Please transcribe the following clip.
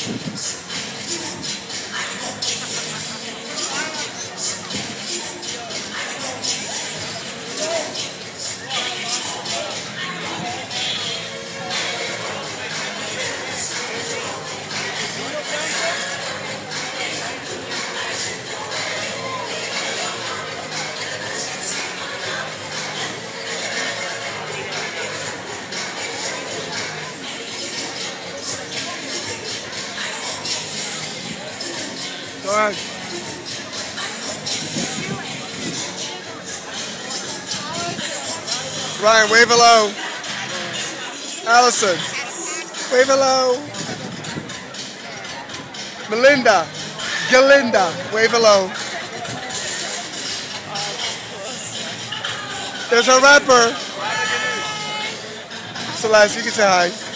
是。Go ahead. Ryan, wave hello. Allison, wave hello. Melinda, Galinda, wave hello. There's our rapper. Celeste, you can say hi.